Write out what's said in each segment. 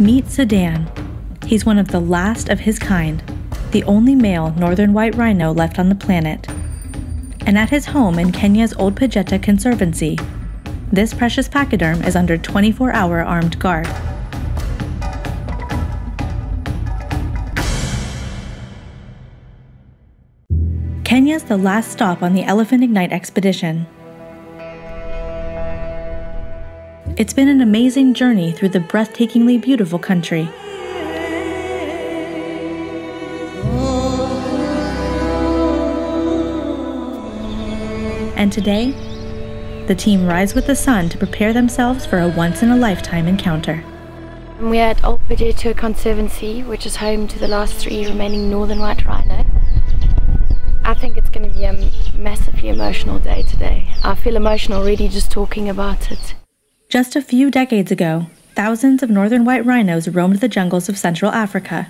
Meet Sudan. He's one of the last of his kind, the only male northern white rhino left on the planet. And at his home in Kenya's Ol Pejeta Conservancy, this precious pachyderm is under 24 hour armed guard. Kenya's the last stop on the Elephant Ignite expedition. It's been an amazing journey through the breathtakingly beautiful country. And today, the team rise with the sun to prepare themselves for a once in a lifetime encounter. We're at Ol Pejeta Conservancy, which is home to the last three remaining northern white rhino. I think it's going to be a massively emotional day today. I feel emotional already just talking about it. Just a few decades ago, thousands of northern white rhinos roamed the jungles of Central Africa.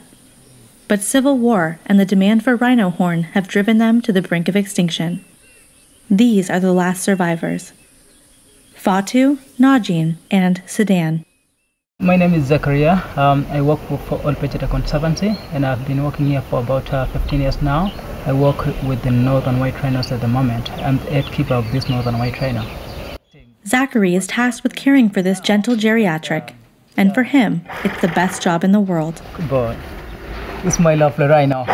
But civil war and the demand for rhino horn have driven them to the brink of extinction. These are the last survivors Fatu, Najin, and Sudan. My name is Zakaria. Um, I work for Ol Pejeta Conservancy and I've been working here for about uh, 15 years now. I work with the northern white rhinos at the moment. I'm the head keeper of this northern white rhino. Zachary is tasked with caring for this gentle geriatric, and for him, it's the best job in the world. Good boy. This is my lovely rhino.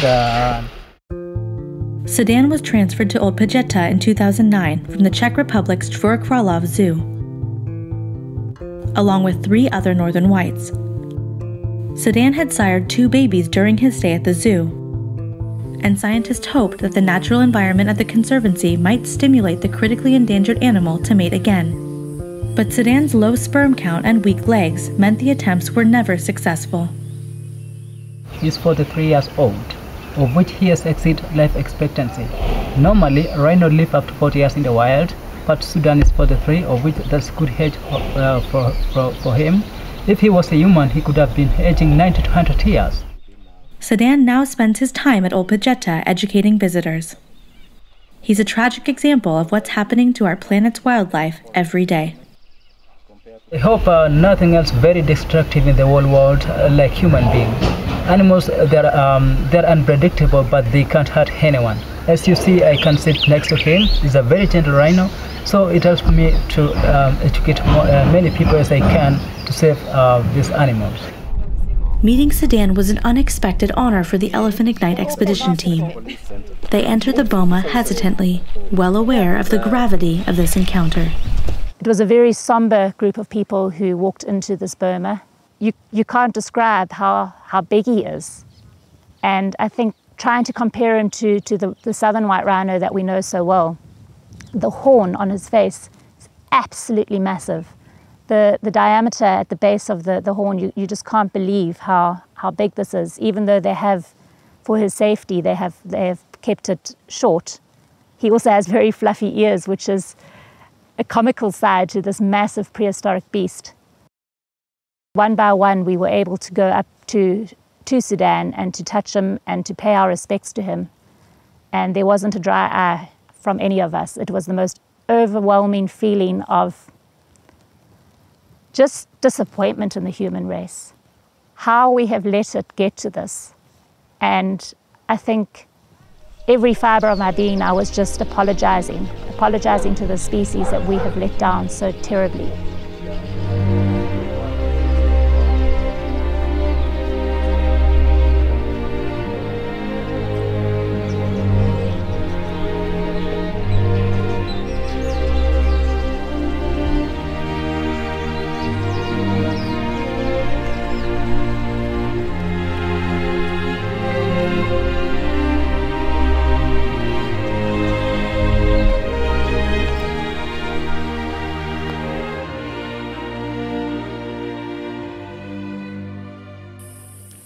Good Sudan was transferred to Ol Pejeta in 2009 from the Czech Republic's Čtvor Zoo, along with three other northern whites. Sudan had sired two babies during his stay at the zoo, and scientists hoped that the natural environment at the conservancy might stimulate the critically endangered animal to mate again. But Sudan's low sperm count and weak legs meant the attempts were never successful. He's 43 years old of which he has exceeded life expectancy. Normally, rhino live up to 40 years in the wild, but Sudan is 43, of which that's good age uh, for, for, for him. If he was a human, he could have been aging 90 to 100 years. Sudan now spends his time at Ol Pejeta educating visitors. He's a tragic example of what's happening to our planet's wildlife every day. I hope uh, nothing else very destructive in the whole world uh, like human beings. Animals they're um, they're unpredictable but they can't hurt anyone. As you see i can sit next to him. He's a very gentle rhino. So it helps me to um, educate more, uh, many people as i can to save uh, these animals Meeting Sudan was an unexpected honor for the Elephant Ignite expedition team. They entered the boma hesitantly, well aware of the gravity of this encounter. It was a very somber group of people who walked into this boma you, you can't describe how, how big he is. And I think trying to compare him to, to the, the southern white rhino that we know so well, the horn on his face is absolutely massive. The, the diameter at the base of the, the horn, you, you just can't believe how, how big this is, even though they have, for his safety, they have, they have kept it short. He also has very fluffy ears, which is a comical side to this massive prehistoric beast. One by one, we were able to go up to, to Sudan and to touch him and to pay our respects to him. And there wasn't a dry eye from any of us. It was the most overwhelming feeling of just disappointment in the human race. How we have let it get to this. And I think every fiber of my being, I was just apologizing, apologizing to the species that we have let down so terribly.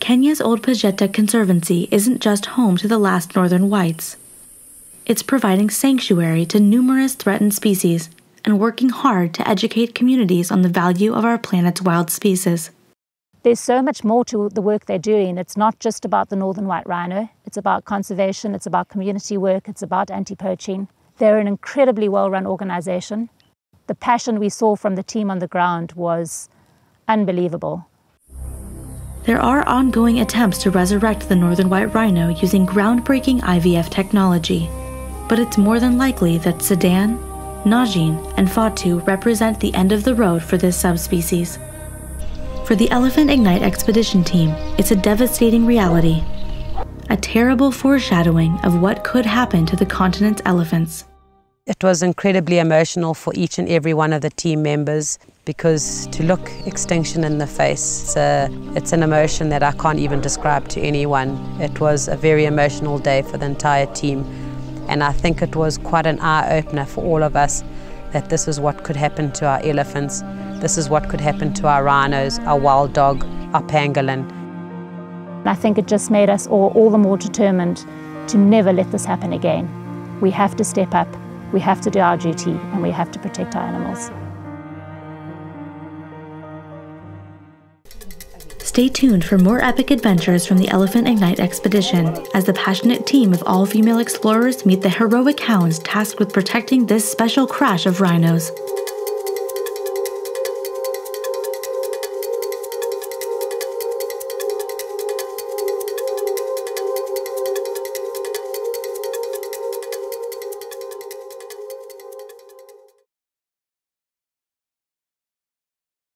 Kenya's Ol Pejeta Conservancy isn't just home to the last northern whites. It's providing sanctuary to numerous threatened species and working hard to educate communities on the value of our planet's wild species. There's so much more to the work they're doing. It's not just about the northern white rhino, it's about conservation, it's about community work, it's about anti poaching. They're an incredibly well run organization. The passion we saw from the team on the ground was unbelievable. There are ongoing attempts to resurrect the northern white rhino using groundbreaking IVF technology, but it's more than likely that Sudan, Najin, and Fatu represent the end of the road for this subspecies. For the Elephant Ignite expedition team, it's a devastating reality, a terrible foreshadowing of what could happen to the continent's elephants. It was incredibly emotional for each and every one of the team members because to look extinction in the face, it's, a, it's an emotion that I can't even describe to anyone. It was a very emotional day for the entire team and I think it was quite an eye-opener for all of us that this is what could happen to our elephants, this is what could happen to our rhinos, our wild dog, our pangolin. I think it just made us all, all the more determined to never let this happen again. We have to step up we have to do our duty and we have to protect our animals. Stay tuned for more epic adventures from the Elephant Ignite expedition as the passionate team of all female explorers meet the heroic hounds tasked with protecting this special crash of rhinos.